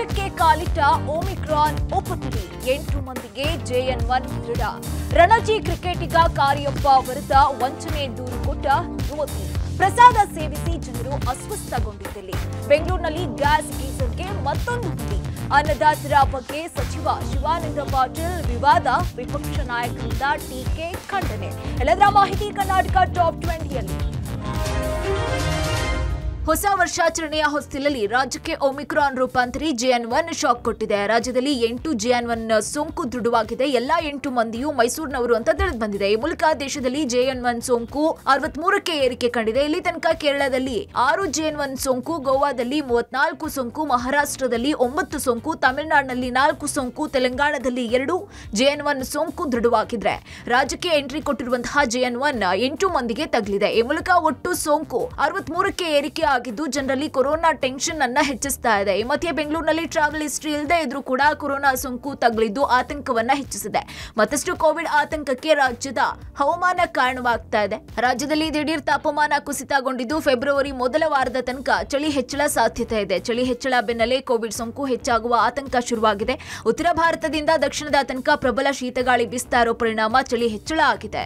ರಾಜ್ಯಕ್ಕೆ ಕಾಲಿಟ್ಟ ಓಮಿಕ್ರಾನ್ ಉಪತಳಿ ಎಂಟು ಮಂದಿಗೆ ಜೆಎನ್ ಒನ್ ದೃಢ. ರಣಜಿ ಕ್ರಿಕೆಟಿಗ ಕಾರ್ಯಪ್ಪ ವಿರುದ್ಧ ವಂಚನೆ ದೂರು ಕೊಟ್ಟ ಯುವತಿ. ಪ್ರಸಾದ ಸೇವಿಸಿ ಜನರು ಅಸ್ವಸ್ಥಗೊಂಡಿದ್ದಲ್ಲಿ. ಬೆಂಗಳೂರಿನಲ್ಲಿ ಗ್ಯಾಸ್ ಗೀಸರ್ಗೆ ಮತ್ತೊಂದು ಹುಲಿ ಅನ್ನದಾತರ ಬಗ್ಗೆ ಸಚಿವ ಶಿವಾನಂದ ಪಾಟೀಲ್ ವಿವಾದ, ವಿಪಕ್ಷ ನಾಯಕರಿಂದ ಟೀಕೆ ಖಂಡನೆ. ಎಲ್ಲದರ ಮಾಹಿತಿ ಕರ್ನಾಟಕ ಟಾಪ್ ಟ್ವೆಂಟಿಯಲ್ಲಿ. ಹೊಸ ವರ್ಷಾಚರಣೆಯ ಹೊಸ್ತಿಲಲ್ಲಿ ರಾಜ್ಯಕ್ಕೆ ಒಮಿಕ್ರಾನ್ ರೂಪಾಂತರಿ ಜೆಎನ್ ಒನ್ ಶಾಕ್ ಕೊಟ್ಟಿದೆ. ರಾಜ್ಯದಲ್ಲಿ ಎಂಟು ಜೆಎನ್ ಒನ್ ಸೋಂಕು ದೃಢವಾಗಿದೆ. ಎಲ್ಲಾ ಎಂಟು ಮಂದಿಯೂ ಮೈಸೂರಿನವರು ಅಂತ ತಿಳಿದು ಬಂದಿದೆ. ಈ ಮೂಲಕ ದೇಶದಲ್ಲಿ ಜೆಎನ್ ಒನ್ ಸೋಂಕು ಅರವತ್ಮೂರಕ್ಕೆ ಏರಿಕೆ ಕಂಡಿದೆ. ಇಲ್ಲಿ ತನಕ ಕೇರಳದಲ್ಲಿ ಆರು ಜೆಎನ್ ಒನ್ ಸೋಂಕು, ಗೋವಾದಲ್ಲಿ ಮೂವತ್ನಾಲ್ಕು ಸೋಂಕು, ಮಹಾರಾಷ್ಟ್ರದಲ್ಲಿ ಒಂಬತ್ತು ಸೋಂಕು, ತಮಿಳುನಾಡಿನಲ್ಲಿ ನಾಲ್ಕು ಸೋಂಕು, ತೆಲಂಗಾಣದಲ್ಲಿ ಎರಡು ಜೆಎನ್ ಒನ್ ಸೋಂಕು ದೃಢವಾಗಿದ್ರೆ ರಾಜ್ಯಕ್ಕೆ ಎಂಟ್ರಿ ಕೊಟ್ಟಿರುವಂತಹ ಜೆಎನ್ ಒನ್ ಎಂಟು ಮಂದಿಗೆ ತಗಲಿದೆ. ಈ ಮೂಲಕ ಒಟ್ಟು ಸೋಂಕು ಅರವತ್ಮೂರಕ್ಕೆ ಏರಿಕೆ ಆಗಿದ್ದು ಜನರಲ್ಲಿ ಕೊರೋನಾ ಟೆನ್ಷನ್ ಅನ್ನ ಹೆಚ್ಚಿಸ್ತಾ ಇದೆ. ಈ ಮಧ್ಯೆ ಬೆಂಗಳೂರಿನಲ್ಲಿ ಟ್ರಾವೆಲ್ ಹಿಸ್ಟ್ರಿ ಇಲ್ಲದೆ ಇದ್ರೂ ಕೂಡ ಕೊರೋನಾ ಸೋಂಕು ತಗುಲಿದ್ದು ಆತಂಕವನ್ನ ಹೆಚ್ಚಿಸಿದೆ. ಮತ್ತಷ್ಟು ಕೋವಿಡ್ ಆತಂಕಕ್ಕೆ ರಾಜ್ಯದ ಹವಾಮಾನ ಕಾರಣವಾಗ್ತಾ ಇದೆ. ರಾಜ್ಯದಲ್ಲಿ ದಿಢೀರ್ ತಾಪಮಾನ ಕುಸಿತಗೊಂಡಿದ್ದು ಫೆಬ್ರವರಿ ಮೊದಲ ವಾರದ ತನಕ ಚಳಿ ಹೆಚ್ಚಳ ಸಾಧ್ಯತೆ ಇದೆ. ಚಳಿ ಹೆಚ್ಚಳ ಬೆನ್ನಲ್ಲೇ ಕೋವಿಡ್ ಸೋಂಕು ಹೆಚ್ಚಾಗುವ ಆತಂಕ ಶುರುವಾಗಿದೆ. ಉತ್ತರ ಭಾರತದಿಂದ ದಕ್ಷಿಣದ ತನಕ ಪ್ರಬಲ ಶೀತಗಾಳಿ ಬೀಸ್ತಾ ಇರೋ ಪರಿಣಾಮ ಚಳಿ ಹೆಚ್ಚಳ ಆಗಿದೆ.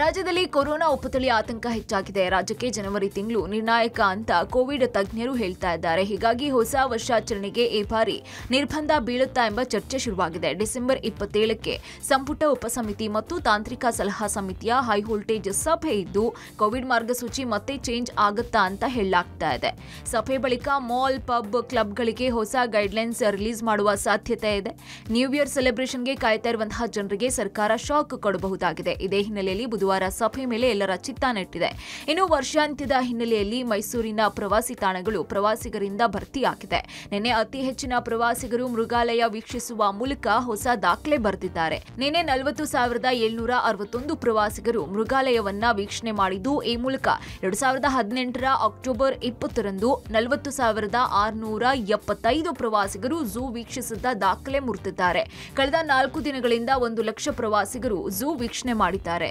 ರಾಜ್ಯದಲ್ಲಿ ಕೊರೋನಾ ಉಪತಳಿ ಆತಂಕ ಹೆಚ್ಚಾಗಿದೆ. ರಾಜ್ಯಕ್ಕೆ ಜನವರಿ ತಿಂಗಳು ನಿರ್ಣಾಯಕ ಅಂತ ಕೋವಿಡ್ ತಜ್ಞರು ಹೇಳ್ತಾ ಇದ್ದಾರೆ. ಹೀಗಾಗಿ ಹೊಸ ವರ್ಷಾಚರಣೆಗೆ ಈ ಬಾರಿ ನಿರ್ಬಂಧ ಬೀಳುತ್ತಾ ಎಂಬ ಚರ್ಚೆ ಶುರುವಾಗಿದೆ. ಡಿಸೆಂಬರ್ ಇಪ್ಪತ್ತೇಳಕ್ಕೆ ಸಂಪುಟ ಉಪಸಮಿತಿ ಮತ್ತು ತಾಂತ್ರಿಕ ಸಲಹಾ ಸಮಿತಿಯ ಹೈ ವೋಲ್ಟೇಜ್ ಸಭೆ ಇದ್ದು, ಕೋವಿಡ್ ಮಾರ್ಗಸೂಚಿ ಮತ್ತೆ ಚೇಂಜ್ ಆಗುತ್ತಾ ಅಂತ ಹೇಳಲಾಗ್ತಾ ಇದೆ. ಸಭೆ ಬಳಿಕ ಮಾಲ್, ಪಬ್ ಕ್ಲಬ್ಗಳಿಗೆ ಹೊಸ ಗೈಡ್ಲೈನ್ಸ್ ರಿಲೀಸ್ ಮಾಡುವ ಸಾಧ್ಯತೆ ಇದೆ. ನ್ಯೂ ಇಯರ್ ಸೆಲೆಬ್ರೇಷನ್ಗೆ ಕಾಯ್ತಾ ಇರುವಂತಹ ಜನರಿಗೆ ಸರ್ಕಾರ ಶಾಕ್ ಕೊಡಬಹುದಾಗಿದೆ. ಇದೇ ಹಿನ್ನೆಲೆಯಲ್ಲಿ ಬುಧವಾರ ಸಭೆ ಮೇಲೆ ಎಲ್ಲರ ಚಿತ್ತ ನೆಟ್ಟಿದೆ ಇನ್ನು ವರ್ಷಾಂತ್ಯದ ಹಿನ್ನೆಲೆಯಲ್ಲಿ ಮೈಸೂರಿನ ಪ್ರವಾಸಿ ತಾಣಗಳು ಪ್ರವಾಸಿಗರಿಂದ ಭರ್ತಿಯಾಗಿದೆ ನಿನ್ನೆ ಅತಿ ಹೆಚ್ಚಿನ ಪ್ರವಾಸಿಗರು ಮೃಗಾಲಯ ವೀಕ್ಷಿಸುವ ಮೂಲಕ ಹೊಸ ದಾಖಲೆ ಬರೆದಿದ್ದಾರೆ. ನಿನ್ನೆ ನಲವತ್ತು ಸಾವಿರದ ಏಳ್ನೂರ ಅರವತ್ತೊಂದು ಪ್ರವಾಸಿಗರು ಮೃಗಾಲಯವನ್ನ ವೀಕ್ಷಣೆ ಮಾಡಿದ್ದು, ಈ ಮೂಲಕ ಎರಡು ಸಾವಿರದ ಹದಿನೆಂಟರ ಅಕ್ಟೋಬರ್ ಇಪ್ಪತ್ತರಂದು ನಲವತ್ತು ಸಾವಿರದ ಆರುನೂರ ಎಪ್ಪತ್ತೈದು ಪ್ರವಾಸಿಗರು ಝೂ ವೀಕ್ಷಿಸಿದ ದಾಖಲೆ ಮುರಿದಿದ್ದಾರೆ. ಕಳೆದ ನಾಲ್ಕು ದಿನಗಳಿಂದ ಒಂದು ಲಕ್ಷ ಪ್ರವಾಸಿಗರು ಝೂ ವೀಕ್ಷಣೆ ಮಾಡಿದ್ದಾರೆ.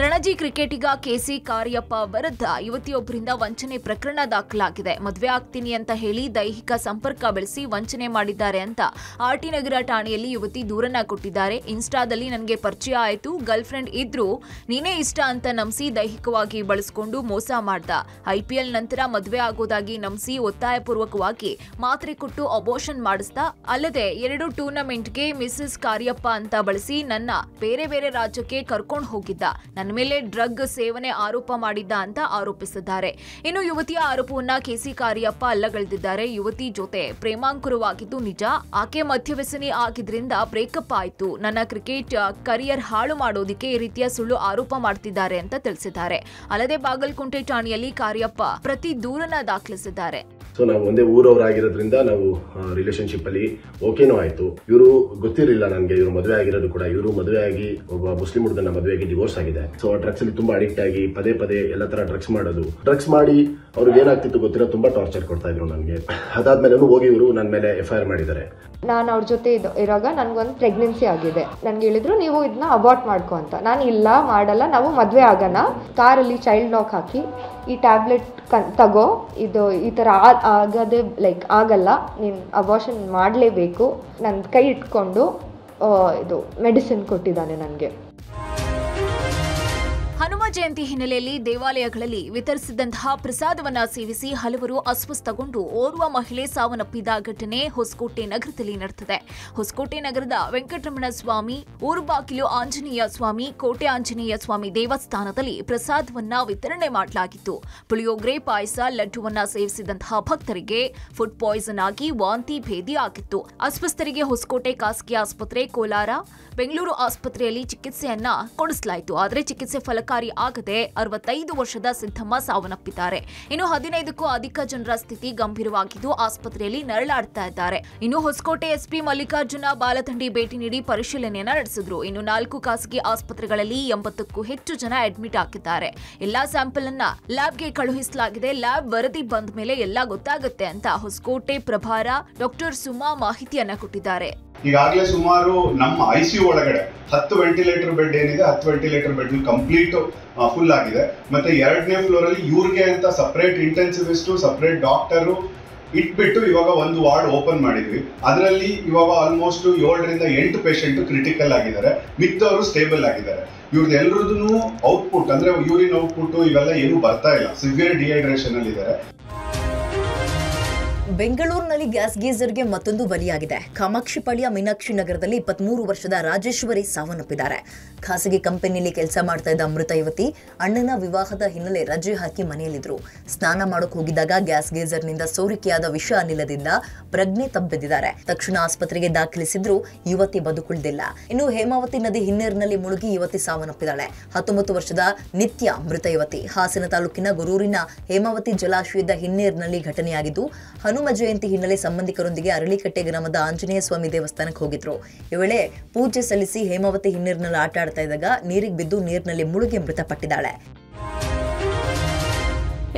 ರಣಜಿ ಕ್ರಿಕೆಟಿಗ ಕೆಸಿ ಕಾರ್ಯಪ್ಪ ವಿರುದ್ಧ ಯುವತಿಯೊಬ್ಬರಿಂದ ವಂಚನೆ ಪ್ರಕರಣ ದಾಖಲಾಗಿದೆ. ಮದುವೆ ಆಗ್ತೀನಿ ಅಂತ ಹೇಳಿ ದೈಹಿಕ ಸಂಪರ್ಕ ಬೆಳೆಸಿ ವಂಚನೆ ಮಾಡಿದ್ದಾರೆ ಅಂತ ಆರ್ಟಿ ನಗರ ಠಾಣೆಯಲ್ಲಿ ಯುವತಿ ದೂರನ್ನ ಕೊಟ್ಟಿದ್ದಾರೆ. ಇನ್ಸ್ಟಾದಲ್ಲಿ ನನಗೆ ಪರಿಚಯ ಆಯಿತು, ಗರ್ಲ್ ಫ್ರೆಂಡ್ ಇದ್ರೂ, ನೀನೇ ಇಷ್ಟ ಅಂತ ನಂಬಿಸಿ ದೈಹಿಕವಾಗಿ ಬಳಸಿಕೊಂಡು ಮೋಸ ಮಾಡ್ದ. ಐಪಿಎಲ್ ನಂತರ ಮದುವೆ ಆಗೋದಾಗಿ ನಂಬಿಸಿ ಒತ್ತಾಯಪೂರ್ವಕವಾಗಿ ಮಾತ್ರೆ ಕೊಟ್ಟು ಅಬೋಷನ್ ಮಾಡಿಸ್ತಾ ಅಲ್ಲದೆ ಎರಡು ಟೂರ್ನಮೆಂಟ್ಗೆ ಮಿಸ್ಸಸ್ ಕಾರ್ಯಪ್ಪ ಅಂತ ಬಳಸಿ ನನ್ನ ಬೇರೆ ಬೇರೆ ರಾಜ್ಯಕ್ಕೆ ಕರ್ಕೊಂಡು ಹೋಗಿದ್ದ. ನನ್ನ ಮೇಲೆ ಡ್ರಗ್ ಸೇವನೆ ಆರೋಪ ಮಾಡಿದ್ದ ಅಂತ ಆರೋಪಿಸಿದ್ದಾರೆ. ಇನ್ನು ಯುವತಿಯ ಆರೋಪವನ್ನ ಕೆಸಿ ಕಾರಿಯಪ್ಪ ಅಲ್ಲಗಳೆದಿದ್ದಾರೆ. ಯುವತಿ ಜೊತೆ ಪ್ರೇಮಾಂಕುರವಾಗಿದ್ದು ನಿಜ. ಆಕೆ ಮಧ್ಯವ್ಯಸನಿ ಆಗಿದ್ರಿಂದ ಬ್ರೇಕಪ್ ಆಯಿತು. ನನ್ನ ಕ್ರಿಕೆಟ್ ಕರಿಯರ್ ಹಾಳು ಮಾಡೋದಿಕ್ಕೆ ಈ ರೀತಿಯ ಸುಳ್ಳು ಆರೋಪ ಮಾಡ್ತಿದ್ದಾರೆ ಅಂತ ತಿಳಿಸಿದ್ದಾರೆ. ಅಲ್ಲದೆ ಬಾಗಲಕೋಟೆ ಠಾಣೆಯಲ್ಲಿ ಕಾರ್ಯಪ್ಪ ಪ್ರತಿ ದೂರನ್ನ ದಾಖಲಿಸಿದ್ದಾರೆ. ಸೊ ನಾವು ಒಂದೇ ಊರವರಾಗಿರೋದ್ರಿಂದ ನಾವು ರಿಲೇಶನ್ಶಿಪ್ ಅಲ್ಲಿ ಓಕೆನೂ ಆಯ್ತು. ಇವರು ಗೊತ್ತಿರಲಿಲ್ಲ ನನಗೆ. ಇವರು ಮದುವೆ ಆಗಿರೋದು ಕೂಡ. ಇವರು ಮದುವೆ ಆಗಿ ಒಬ್ಬ ಮುಸ್ಲಿಂ ಹುಡುಗನ ಮದುವೆಗೆ ಡಿವೋರ್ಸ್ ಆಗಿದೆ. ಸೊ ಡ್ರಗ್ಸ್ ಅಲ್ಲಿ ತುಂಬಾ ಅಡಿಕ್ಟ್ ಆಗಿ ಪದೇ ಪದೇ ಎಲ್ಲ ತರ ಡ್ರಗ್ಸ್ ಮಾಡೋದು. ಡ್ರಗ್ಸ್ ಮಾಡಿ ಅವ್ರಿಗೆ ಏನಾಗ್ತಿತ್ತು ಗೊತ್ತಿರೋ ತುಂಬಾ ಟಾರ್ಚರ್ ಕೊಡ್ತಾ ಇದ್ರು ನನಗೆ. ಅದಾದ್ಮೇಲೆ ಹೋಗಿ ಇವರು ನನ್ನ ಮೇಲೆ ಎಫ್ ಐ ಮಾಡಿದ್ದಾರೆ. ನಾನು ಅವ್ರ ಜೊತೆ ಇದು, ಇರುವಾಗ ನನಗೊಂದು ಪ್ರೆಗ್ನೆನ್ಸಿ ಆಗಿದೆ. ನನ್ಗೆ ಹೇಳಿದ್ರು, ನೀವು ಇದನ್ನ ಅಬಾರ್ಟ್ ಮಾಡ್ಕೊ ಅಂತ. ನಾನು, ಇಲ್ಲ, ಮಾಡಲ್ಲ, ನಾವು ಮದುವೆ ಆಗೋಣ. ಕಾರಲ್ಲಿ ಚೈಲ್ಡ್ ಲಾಕ್ ಹಾಕಿ, ಈ ಟ್ಯಾಬ್ಲೆಟ್ ತಗೋ. ಇದು ಈ ಥರ ಆಗದೆ ಲೈಕ್ ಆಗಲ್ಲ. ನೀನು ಅಬಾರ್ಷನ್ ಮಾಡಲೇಬೇಕು. ನನ್ನ ಕೈ ಇಟ್ಕೊಂಡು ಇದು ಮೆಡಿಸಿನ್ ಕೊಟ್ಟಿದ್ದಾನೆ ನನಗೆ. ಹನುಮ ಜಯಂತಿ ಹಿನ್ನೆಲೆಯಲ್ಲಿ ದೇವಾಲಯಗಳಲ್ಲಿ ವಿತರಿಸಿದಂತಹ ಪ್ರಸಾದವನ್ನ ಸೇವಿಸಿ ಹಲವರು ಅಸ್ವಸ್ಥಗೊಂಡು ಓರ್ವ ಮಹಿಳೆ ಸಾವನ್ನಪ್ಪಿದ ಘಟನೆ ಹೊಸಕೋಟೆ ನಗರದಲ್ಲಿ ನಡೆದಿದೆ. ಹೊಸಕೋಟೆ ನಗರದ ವೆಂಕಟರಮಣ ಸ್ವಾಮಿ ಊರುಬಾಕಿಲು ಆಂಜನೇಯ ಸ್ವಾಮಿ, ಕೋಟೆ ಆಂಜನೇಯ ಸ್ವಾಮಿ ದೇವಸ್ಥಾನದಲ್ಲಿ ಪ್ರಸಾದವನ್ನ ವಿತರಣೆ ಮಾಡಲಾಗಿತ್ತು. ಪುಳಿಯೋಗ್ರೆ, ಪಾಯಸ, ಲಡ್ಡುವನ್ನ ಸೇವಿಸಿದಂತಹ ಭಕ್ತರಿಗೆ ಫುಡ್ ಪಾಯ್ಸನ್ ಆಗಿ ವಾಂತಿ ಭೇದಿ ಆಗಿತ್ತು. ಅಸ್ವಸ್ಥರಿಗೆ ಹೊಸಕೋಟೆ ಖಾಸಗಿ ಆಸ್ಪತ್ರೆ ಕೋಲಾರ, ಬೆಂಗಳೂರು ಆಸ್ಪತ್ರೆಯಲ್ಲಿ ಚಿಕಿತ್ಸೆಯನ್ನ ಕೊಡಿಸಲಾಯಿತು. ಆದರೆ ಚಿಕಿತ್ಸೆ ಫಲಕಾರಿ ಆಗದೆ ಅರವತ್ತೈದು ವರ್ಷದ ಸಿದ್ದಮ್ಮ ಸಾವನ್ನಪ್ಪಿದ್ದಾರೆ. ಇನ್ನು ಹದಿನೈದಕ್ಕೂ ಅಧಿಕ ಜನರ ಸ್ಥಿತಿ ಗಂಭೀರವಾಗಿದ್ದು ಆಸ್ಪತ್ರೆಯಲ್ಲಿ ನರಳಾಡ್ತಾ ಇದ್ದಾರೆ. ಇನ್ನು ಹೊಸಕೋಟೆ ಎಸ್ಪಿ ಮಲ್ಲಿಕಾರ್ಜುನ ಬಾಲತಂಡಿ ಭೇಟಿ ನೀಡಿ ಪರಿಶೀಲನೆಯನ್ನ ನಡೆಸಿದ್ರು. ಇನ್ನು ನಾಲ್ಕು ಖಾಸಗಿ ಆಸ್ಪತ್ರೆಗಳಲ್ಲಿ ಎಂಬತ್ತಕ್ಕೂ ಹೆಚ್ಚು ಜನ ಅಡ್ಮಿಟ್ ಆಗಿದ್ದಾರೆ. ಎಲ್ಲಾ ಸ್ಯಾಂಪಲ್ ಅನ್ನ ಲ್ಯಾಬ್ಗೆ ಕಳುಹಿಸಲಾಗಿದೆ. ಲ್ಯಾಬ್ ವರದಿ ಬಂದ ಮೇಲೆ ಎಲ್ಲ ಗೊತ್ತಾಗುತ್ತೆ ಅಂತ ಹೊಸಕೋಟೆ ಪ್ರಭಾರ ಡಾಕ್ಟರ್ ಸುಮಾ ಮಾಹಿತಿಯನ್ನ ಕೊಟ್ಟಿದ್ದಾರೆ. ಈಗಾಗಲೇ ಸುಮಾರು ನಮ್ಮ ಐ ಸಿ ಒಳಗಡೆ ಹತ್ತು ವೆಂಟಿಲೇಟರ್ ಬೆಡ್ ಏನಿದೆ, ಹತ್ತು ವೆಂಟಿಲೇಟರ್ ಬೆಡ್ ಕಂಪ್ಲೀಟ್ ಫುಲ್ ಆಗಿದೆ. ಮತ್ತೆ ಎರಡನೇ ಫ್ಲೋರ್ ಅಲ್ಲಿ ಇವ್ರಿಗೆ ಅಂತ ಸಪ್ರೇಟ್ ಇಂಟೆನ್ಸಿವಿಸ್ಟು ಸಪ್ರೇಟ್ ಡಾಕ್ಟರು ಇಟ್ಬಿಟ್ಟು ಇವಾಗ ಒಂದು ವಾರ್ಡ್ ಓಪನ್ ಮಾಡಿದ್ವಿ. ಅದರಲ್ಲಿ ಇವಾಗ ಆಲ್ಮೋಸ್ಟ್ ಏಳರಿಂದ ಎಂಟು ಪೇಷಂಟ್ ಕ್ರಿಟಿಕಲ್ ಆಗಿದ್ದಾರೆ. ಮಿಕ್ಕವರು ಸ್ಟೇಬಲ್ ಆಗಿದ್ದಾರೆ. ಇವ್ರದ್ದು ಎಲ್ರದ್ದು ಔಟ್ಪುಟ್ ಅಂದ್ರೆ ಯೂರಿನ್ ಔಟ್ಪುಟ್ ಇವೆಲ್ಲ ಏನು ಬರ್ತಾ ಇಲ್ಲ. ಸಿವಿಯರ್ ಡಿಹೈಡ್ರೇಷನ್ ಅಲ್ಲಿ ಇದ್ದಾರೆ ಬೆಂಗಳೂರಿನಲ್ಲಿ ಗ್ಯಾಸ್ ಗೀಸರ್ಗೆ ಮತ್ತೊಂದು ಬಲಿಯಾಗಿದೆ. ಕಾಮಾಕ್ಷಿಪಾಳ್ಯ ಮೀನಾಕ್ಷಿ ನಗರದಲ್ಲಿ ಇಪ್ಪತ್ಮೂರು ವರ್ಷದ ರಾಜೇಶ್ವರಿ ಸಾವನ್ನಪ್ಪಿದ್ದಾರೆ. ಖಾಸಗಿ ಕಂಪನಿಯಲ್ಲಿ ಕೆಲಸ ಮಾಡ್ತಾ ಇದ್ದ ಮೃತ ಯುವತಿ ಅಣ್ಣನ ವಿವಾಹದ ಹಿನ್ನೆಲೆ ರಜೆ ಹಾಕಿ ಮನೆಯಲ್ಲಿದ್ದರು ಸ್ನಾನ ಮಾಡೋಕೆ ಹೋಗಿದ್ದಾಗ ಗ್ಯಾಸ್ ಗೀಸರ್ನಿಂದ ಸೋರಿಕೆಯಾದ ವಿಷ ಅನಿಲದಿಂದ ಪ್ರಜ್ಞೆ ತಬ್ಬಿದ್ದಾರೆ ತಕ್ಷಣ ಆಸ್ಪತ್ರೆಗೆ ದಾಖಲಿಸಿದ್ರು, ಯುವತಿ ಬದುಕುಳಿದಿಲ್ಲ. ಇನ್ನು ಹೇಮಾವತಿ ನದಿ ಹಿನ್ನೀರಿನಲ್ಲಿ ಮುಳುಗಿ ಯುವತಿ ಸಾವನ್ನಪ್ಪಿದ್ದಾಳೆ. ಹತ್ತೊಂಬತ್ತು ವರ್ಷದ ನಿತ್ಯ ಮೃತ ಯುವತಿ ಹಾಸನ ತಾಲೂಕಿನ ಗುರೂರಿನ ಹೇಮಾವತಿ ಜಲಾಶಯದ ಹಿನ್ನೀರಿನಲ್ಲಿ ಘಟನೆಯಾಗಿದ್ದು ಹನುಮ ಜಯಂತಿ ಹಿನ್ನೆಲೆ ಸಂಬಂಧಿಕರೊಂದಿಗೆ ಅರಳಿಕಟ್ಟೆ ಗ್ರಾಮದ ಆಂಜನೇಯ ಸ್ವಾಮಿ ದೇವಸ್ಥಾನಕ್ಕೆ ಹೋಗಿದ್ರು. ಈ ವೇಳೆ ಪೂಜೆ ಸಲ್ಲಿಸಿ ಹೇಮಾವತಿ ಹಿನ್ನೀರಿನಲ್ಲಿ ಆಟ ಆಡ್ತಾ ಇದ್ದಾಗ ನೀರಿಗೆ ಬಿದ್ದು ನೀರಿನಲ್ಲಿ ಮುಳುಗಿ ಮೃತಪಟ್ಟಿದ್ದಾಳೆ.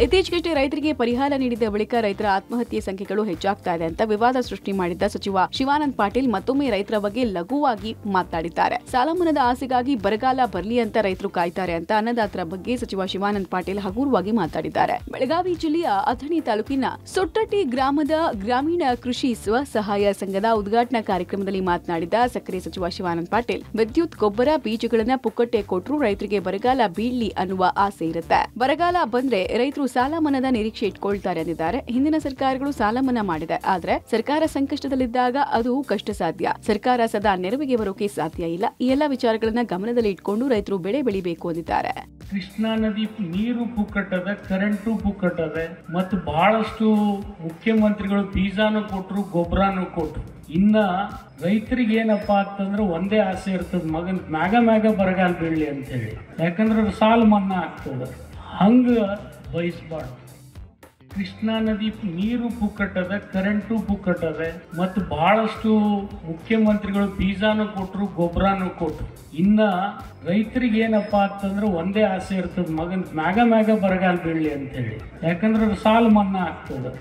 ಇತ್ತೀಚೆಗಷ್ಟೇ ರೈತರಿಗೆ ಪರಿಹಾರ ನೀಡಿದ ಬಳಿಕ ರೈತರ ಆತ್ಮಹತ್ಯೆ ಸಂಖ್ಯೆಗಳು ಹೆಚ್ಚಾಗ್ತಾ ಇದೆ ಅಂತ ವಿವಾದ ಸೃಷ್ಟಿ ಮಾಡಿದ್ದ ಸಚಿವ ಶಿವಾನಂದ ಪಾಟೀಲ್ ಮತ್ತೊಮ್ಮೆ ರೈತರ ಬಗ್ಗೆ ಲಘುವಾಗಿ ಮಾತನಾಡಿದ್ದಾರೆ ಸಾಲಮನದ ಆಸೆಗಾಗಿ ಬರಗಾಲ ಬರಲಿ ಅಂತ ರೈತರು ಕಾಯ್ತಾರೆ ಅಂತ ಅನ್ನದಾತರ ಬಗ್ಗೆ ಸಚಿವ ಶಿವಾನಂದ ಪಾಟೀಲ್ ಹಗುರವಾಗಿ ಮಾತಾಡಿದ್ದಾರೆ. ಬೆಳಗಾವಿ ಜಿಲ್ಲೆಯ ಅಥಣಿ ತಾಲೂಕಿನ ಸೊಟ್ಟಟ್ಟಿ ಗ್ರಾಮದ ಗ್ರಾಮೀಣ ಕೃಷಿ ಸ್ವಸಹಾಯ ಸಂಘದ ಉದ್ಘಾಟನಾ ಕಾರ್ಯಕ್ರಮದಲ್ಲಿ ಮಾತನಾಡಿದ ಸಕ್ಕರೆ ಸಚಿವ ಶಿವಾನಂದ ಪಾಟೀಲ್, ವಿದ್ಯುತ್, ಗೊಬ್ಬರ, ಬೀಜಗಳನ್ನ ಪುಕ್ಕಟ್ಟೆ ಕೊಟ್ಟರು ರೈತರಿಗೆ ಬರಗಾಲ ಬೀಳಲಿ ಅನ್ನುವ ಆಸೆ ಇರುತ್ತೆ. ಬರಗಾಲ ಬಂದ್ರೆ ರೈತರು ಸಾಲ ಮನ್ನಾದ ನಿರೀಕ್ಷೆ ಇಟ್ಕೊಳ್ತಾರೆ ಅಂದಿದ್ದಾರೆ ಹಿಂದಿನ ಸರ್ಕಾರಗಳು ಸಾಲ ಮನ್ನಾ ಮಾಡಿದೆ. ಆದ್ರೆ ಸರ್ಕಾರ ಸಂಕಷ್ಟದಲ್ಲಿದ್ದಾಗ ಅದು ಕಷ್ಟ ಸಾಧ್ಯ ಸರ್ಕಾರ ಸದಾ ನೆರವಿಗೆ ಬರೋಕೆ ಸಾಧ್ಯ ಇಲ್ಲ. ಈ ಎಲ್ಲಾ ವಿಚಾರಗಳನ್ನ ಗಮನದಲ್ಲಿ ಇಟ್ಕೊಂಡು ರೈತರು ಬೆಳೆ ಬೆಳಿಬೇಕು ಅಂದಿದ್ದಾರೆ. ಕೃಷ್ಣಾ ನದಿ ನೀರು ಪುಕ್ಕಟ್ಟದ ಕರೆಂಟು ಪುಕ್ಕಟ್ಟದ, ಮತ್ತು ಬಹಳಷ್ಟು ಮುಖ್ಯಮಂತ್ರಿಗಳು ಬೀಜಾನು ಕೊಟ್ಟರು ಗೊಬ್ಬರನು ಕೊಟ್ಟರು ಇನ್ನ ರೈತರಿಗೆ ಏನಪ್ಪಾ ಅಂತಂದ್ರೆ ಒಂದೇ ಆಸೆ ಇರ್ತದ, ಮಗನ್ ಮ್ಯಾಗ ಮ್ಯಾಗ ಬರಗಾಲ ಬೀಳಲಿ ಅಂತೇಳಿ ಯಾಕಂದ್ರೆ ಅದು ಸಾಲ ಮನ್ನಾ ಆಗ್ತದ. ಹಂಗ ಬಯಸ್ಬಾರ್ದು. ಕೃಷ್ಣಾ ನದಿ ನೀರು ಪುಕ್ಕಟ್ಟದ ಕರೆಂಟು ಪುಕ್ಕಟ್ಟದ, ಮತ್ತು ಬಹಳಷ್ಟು ಮುಖ್ಯಮಂತ್ರಿಗಳು ಬೀಜಾನು ಕೊಟ್ಟರು ಗೊಬ್ಬರನು ಕೊಟ್ಟರು ಇನ್ನ ರೈತರಿಗೆ ಏನಪ್ಪ ಅಂತಂದ್ರೆ ಒಂದೇ ಆಸೆ ಇರ್ತದೆ, ಮಗನ್ ಮ್ಯಾಗ ಮ್ಯಾಗ ಬರಗಾಲ ಬೀಳಲಿ ಅಂತೇಳಿ ಯಾಕಂದ್ರೆ ಸಾಲ ಮನ್ನಾ ಆಗ್ತದೆ.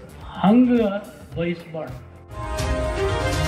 ಹಂಗ ಬಯಸ್ಬಾರ್ದು.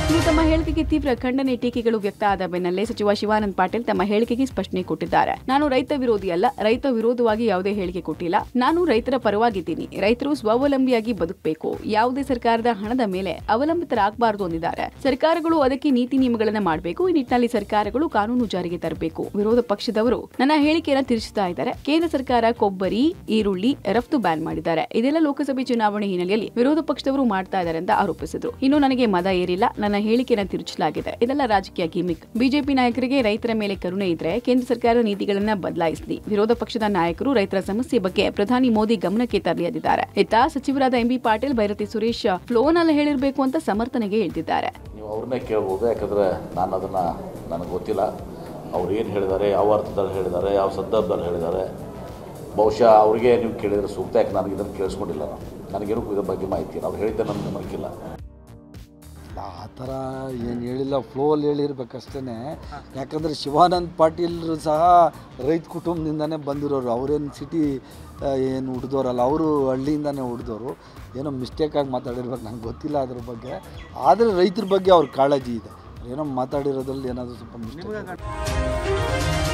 ಇನ್ನು ತಮ್ಮ ಹೇಳಿಕೆಗೆ ತೀವ್ರ ಖಂಡನೆ ಟೀಕೆಗಳು ವ್ಯಕ್ತ ಆದ ಬೆನ್ನಲ್ಲೇ ಸಚಿವ ಶಿವಾನಂದ ಪಾಟೀಲ್ ತಮ್ಮ ಹೇಳಿಕೆಗೆ ಸ್ಪಷ್ಟನೆ ಕೊಟ್ಟಿದ್ದಾರೆ. ನಾನು ರೈತ ವಿರೋಧಿ ಅಲ್ಲ, ರೈತ ವಿರೋಧವಾಗಿ ಯಾವುದೇ ಹೇಳಿಕೆ ಕೊಟ್ಟಿಲ್ಲ. ನಾನು ರೈತರ ಪರವಾಗಿದ್ದೀನಿ. ರೈತರು ಸ್ವಾವಲಂಬಿಯಾಗಿ ಬದುಕಬೇಕು. ಯಾವುದೇ ಸರ್ಕಾರದ ಹಣದ ಮೇಲೆ ಅವಲಂಬಿತರಾಗಬಾರದು ಅಂದಿದ್ದಾರೆ. ಸರ್ಕಾರಗಳು ಅದಕ್ಕೆ ನೀತಿ ನಿಯಮಗಳನ್ನು ಮಾಡಬೇಕು. ಈ ನಿಟ್ಟಿನಲ್ಲಿ ಸರ್ಕಾರಗಳು ಕಾನೂನು ಜಾರಿಗೆ ತರಬೇಕು. ವಿರೋಧ ಪಕ್ಷದವರು ನನ್ನ ಹೇಳಿಕೆಯನ್ನು ತಿರುಚುತ್ತಾ ಇದ್ದಾರೆ. ಕೇಂದ್ರ ಸರ್ಕಾರ ಕೊಬ್ಬರಿ, ಈರುಳ್ಳಿ, ರಫ್ತು ಬ್ಯಾನ್ ಮಾಡಿದ್ದಾರೆ. ಇದೆಲ್ಲ ಲೋಕಸಭೆ ಚುನಾವಣೆ ಹಿನ್ನೆಲೆಯಲ್ಲಿ ವಿರೋಧ ಪಕ್ಷದವರು ಮಾಡ್ತಾ ಇದ್ದಾರೆ ಅಂತ ಆರೋಪಿಸಿದ್ರು. ಇನ್ನು ನನಗೆ ಮದ ಏರಿಲ್ಲ. ನನ್ನ ಹೇಳಿಕೆಯನ್ನು ತಿರುಚಲಾಗಿದೆ. ಇದೆಲ್ಲ ರಾಜಕೀಯ ಗಿಮಿಕ್. ಬಿಜೆಪಿ ನಾಯಕರಿಗೆ ರೈತರ ಮೇಲೆ ಕರುಣೆ ಇದ್ರೆ ಕೇಂದ್ರ ಸರ್ಕಾರ ನೀತಿಗಳನ್ನ ಬದಲಾಯಿಸಲಿ. ವಿರೋಧ ಪಕ್ಷದ ನಾಯಕರು ರೈತರ ಸಮಸ್ಯೆ ಬಗ್ಗೆ ಪ್ರಧಾನಿ ಮೋದಿ ಗಮನಕ್ಕೆ ತರಲಿ ಅಂದಿದ್ದಾರೆ ಇತ್ತ ಸಚಿವರಾದ ಎಂಬಿ ಪಾಟೀಲ್, ಭೈರತಿ ಸುರೇಶ್ ಫ್ಲೋನಲ್ಲಿ ಹೇಳಿರಬೇಕು ಅಂತ ಸಮರ್ಥನೆಗೆ ಹೇಳ್ತಿದ್ದಾರೆ. ನೀವು ಅವ್ರನ್ನೇ ಕೇಳ್ಬೋದು, ಯಾಕಂದ್ರೆ ನಾನು ಅದನ್ನ ನನಗೆ ಗೊತ್ತಿಲ್ಲ. ಅವ್ರು ಏನು ಹೇಳಿದ್ದಾರೆ, ಯಾವ ಅರ್ಥದಲ್ಲಿ ಹೇಳಿದ್ದಾರೆ, ಯಾವ ಸಂದರ್ಭದಲ್ಲಿ ಹೇಳಿದ್ದಾರೆ. ಬಹುಶಃ ಅವ್ರಿಗೆ ನೀವು ಕೇಳಿದರೆ ಸೂಕ್ತ, ಯಾಕೆ ನನಗೆ ಇದನ್ನು ಕೇಳಿಸ್ಕೊಂಡಿಲ್ಲ ನಾನು. ನನಗೇನು ಇದ್ರ ಬಗ್ಗೆ ಮಾಹಿತಿ ಅವ್ರು ಹೇಳಿದ್ದೆ ನನಗೆ ಗಮನಕ್ಕಿಲ್ಲ ಆ ಥರ ಏನು ಹೇಳಿಲ್ಲ ಫ್ಲೋಲ್ಲಿ ಹೇಳಿರ್ಬೇಕಷ್ಟೇ ಯಾಕಂದರೆ ಶಿವಾನಂದ್ ಪಾಟೀಲ್ರು ಸಹ ರೈತ ಕುಟುಂಬದಿಂದನೇ ಬಂದಿರೋರು. ಅವರೇನು ಸಿಟಿ ಏನು ಹುಡ್ದೋರಲ್ಲ ಅವರು ಹಳ್ಳಿಯಿಂದನೇ ಹುಡ್ದೋರು ಏನೋ ಮಿಸ್ಟೇಕಾಗಿ ಮಾತಾಡಿರ್ಬೇಕು ನಂಗೆ ಗೊತ್ತಿಲ್ಲ ಅದ್ರ ಬಗ್ಗೆ. ಆದರೆ ರೈತರ ಬಗ್ಗೆ ಅವ್ರ ಕಾಳಜಿ ಇದೆ. ಏನೋ ಮಾತಾಡಿರೋದ್ರಲ್ಲಿ ಏನಾದರೂ ಸ್ವಲ್ಪ ಮಿಸ್ಟೇಕ್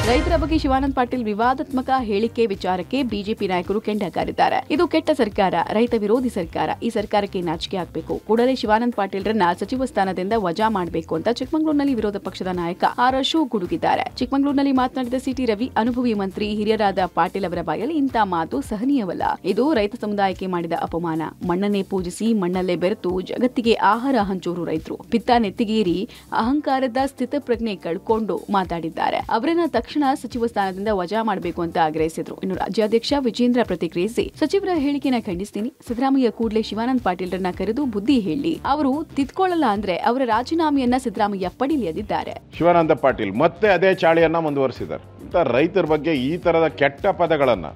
ರೈತರ ಬಗ್ಗೆ ಶಿವಾನಂದ ಪಾಟೀಲ್ ವಿವಾದಾತ್ಮಕ ಹೇಳಿಕೆ ವಿಚಾರಕ್ಕೆ ಬಿಜೆಪಿ ನಾಯಕರು ಕೆಂಡಕಾರಿದ್ದಾರೆ. ಇದು ಕೆಟ್ಟ ಸರ್ಕಾರ, ರೈತ ವಿರೋಧಿ ಸರ್ಕಾರ. ಈ ಸರ್ಕಾರಕ್ಕೆ ನಾಚಿಕೆ ಆಗಬೇಕು. ಕೂಡಲೇ ಶಿವಾನಂದ್ ಪಾಟೀಲ್ರನ್ನ ಸಚಿವ ಸ್ಥಾನದಿಂದ ವಜಾ ಮಾಡಬೇಕು ಅಂತ ಚಿಕ್ಕಮಗಳೂರಿನಲ್ಲಿ ವಿರೋಧ ಪಕ್ಷದ ನಾಯಕ ಆರ್ ಅಶೋಕ್ ಗುಡುಗಿದ್ದಾರೆ. ಚಿಕ್ಕಮಗಳೂರಿನಲ್ಲಿ ಮಾತನಾಡಿದ ಸಿಟಿ ರವಿ, ಅನುಭವಿ ಮಂತ್ರಿ ಹಿರಿಯರಾದ ಪಾಟೀಲ್ ಅವರ ಬಾಯಲ್ಲಿ ಇಂಥ ಮಾತು ಸಹನೀಯವಲ್ಲ. ಇದು ರೈತ ಸಮುದಾಯಕ್ಕೆ ಮಾಡಿದ ಅಪಮಾನ. ಮಣ್ಣನ್ನೇ ಪೂಜಿಸಿ, ಮಣ್ಣಲ್ಲೇ ಬೆರೆತು ಜಗತ್ತಿಗೆ ಆಹಾರ ಹಂಚೋರು ರೈತರು. ಪಿತ್ತ ನೆತ್ತಿಗೇರಿ ಅಹಂಕಾರದ ಸ್ಥಿತಪ್ರಜ್ಞೆ ಕಳ್ಕೊಂಡು ಮಾತಾಡಿದ್ದಾರೆ. ಅವರನ್ನ ತಕ್ಷಣ ಸಚಿವ ಸ್ಥಾನದಿಂದ ವಜಾ ಮಾಡಬೇಕು ಅಂತ ಆಗ್ರಹಿಸಿದ್ರು. ಇನ್ನು ರಾಜ್ಯಾಧ್ಯಕ್ಷ ವಿಜೇಂದ್ರ ಪ್ರತಿಕ್ರಿಯಿಸಿ, ಸಚಿವರ ಹೇಳಿಕೆನ ಖಂಡಿಸ್ತೀನಿ. ಸಿದ್ದರಾಮಯ್ಯ ಕೂಡಲೇ ಶಿವಾನಂದ ಪಾಟೀಲ್ರನ್ನ ಕರೆದು ಬುದ್ಧಿ ಹೇಳಿ. ಅವರು ತಿದ್ಕೊಳ್ಳಲ್ಲ ಅಂದ್ರೆ ಅವರ ರಾಜೀನಾಮೆಯನ್ನ ಸಿದ್ದರಾಮಯ್ಯ ಪಡಿಲಿಯದಿದ್ದಾರೆ. ಶಿವಾನಂದ ಪಾಟೀಲ್ ಮತ್ತೆ ಅದೇ ಚಾಳಿಯನ್ನ ಮುಂದುವರಿಸಿದ್ದಾರೆ. ಇಂಥ ರೈತರ ಬಗ್ಗೆ ಈ ತರದ ಕೆಟ್ಟ ಪದಗಳನ್ನ,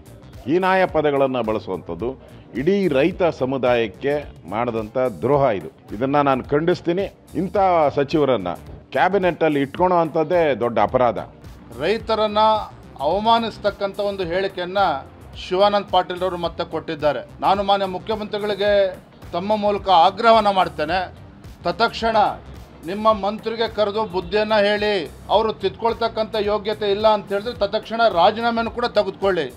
ಹೀನಾಯ ಪದಗಳನ್ನು ಬಳಸುವಂಥದ್ದು ಇಡೀ ರೈತ ಸಮುದಾಯಕ್ಕೆ ಮಾಡಿದಂಥ ದ್ರೋಹ ಇದು. ಇದನ್ನು ನಾನು ಖಂಡಿಸ್ತೀನಿ. ಇಂಥ ಸಚಿವರನ್ನು ಕ್ಯಾಬಿನೆಟ್ಟಲ್ಲಿ ಇಟ್ಕೊಳೋ ಅಂಥದ್ದೇ ದೊಡ್ಡ ಅಪರಾಧ. ರೈತರನ್ನ ಅವಮಾನಿಸ್ತಕ್ಕಂಥ ಒಂದು ಹೇಳಿಕೆಯನ್ನು ಶಿವಾನಂದ್ ಪಾಟೀಲ್ರವರು ಮತ್ತೆ ಕೊಟ್ಟಿದ್ದಾರೆ. ನಾನು ಮಾನ್ಯ ಮುಖ್ಯಮಂತ್ರಿಗಳಿಗೆ ತಮ್ಮ ಮೂಲಕ ಆಗ್ರಹವನ್ನು ಮಾಡ್ತೇನೆ. ತತ್ಕ್ಷಣ ನಿಮ್ಮ ಮಂತ್ರಿಗೆ ಕರೆದು ಬುದ್ಧಿಯನ್ನು ಹೇಳಿ, ಅವರು ತಿದ್ಕೊಳ್ತಕ್ಕಂಥ ಯೋಗ್ಯತೆ ಇಲ್ಲ ಅಂತ ಹೇಳಿದ್ರೆ ತತ್ಕ್ಷಣ ರಾಜೀನಾಮೆಯನ್ನು ಕೂಡ ತೆಗೆದುಕೊಳ್ಳಿ.